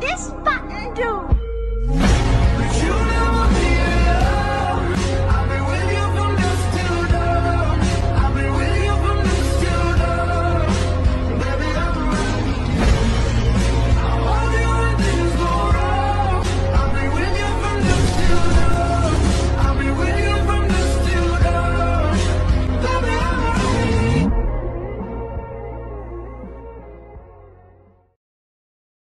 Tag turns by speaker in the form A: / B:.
A: this button do?